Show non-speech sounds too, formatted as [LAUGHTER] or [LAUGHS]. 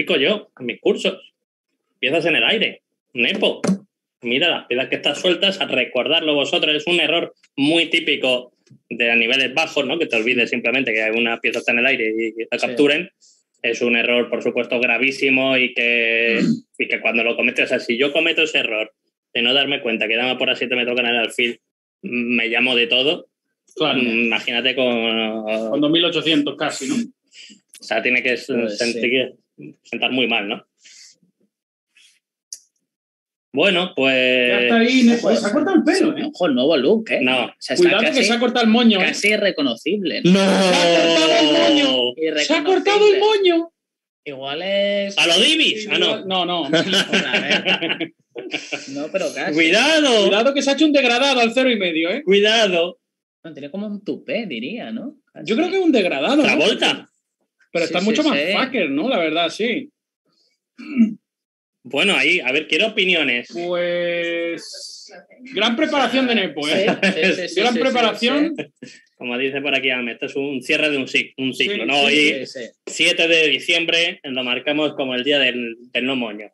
explico yo en mis cursos. Piezas en el aire, Nepo. Mira las piezas que están sueltas, a recordarlo vosotros. Es un error muy típico de a niveles bajos, ¿no? Que te olvides simplemente que una pieza está en el aire y la Sí. capturen. Es un error, por supuesto, gravísimo y que, [CLEARS THROAT] y que cuando lo cometes, o sea, si yo cometo ese error de no darme cuenta que dama por a 7 metros con el alfil, me llamo de todo. Claro. Mm, Imagínate con. Con 2800 casi, ¿no? O sea, tiene que Pues, sentir, sentar muy mal, ¿no? Bueno, pues. Ya está ahí, Nepo. Se ha cortado el pelo, ¿eh? Ojo, el nuevo look, ¿eh? No. O sea, está Cuidado casi, que se ha cortado el moño, ¿eh? casi irreconocible. ¡No! cortado el moño. Se ha cortado el moño. Igual es. ¡A lo Divis! Ah, no. No, no. [LAUGHS] Ver. No, pero casi. ¡Cuidado! Cuidado que se ha hecho un degradado al cero y medio, ¿eh? ¡Cuidado! No, tiene como un tupé, diría, ¿no? Casi. Yo creo que es un degradado, ¿no? ¡La vuelta! Pero está sí, mucho más sí. fucker, ¿no? La verdad, sí. Bueno, ahí, a ver, quiero opiniones. Pues. Gran preparación de Nepo, ¿eh? [LAUGHS] Gran preparación. Como dice por aquí Ame, esto es un cierre de un, cic- un ciclo, ¿no? Hoy, sí, sí. 7 de diciembre, lo marcamos como el día del, del no moño.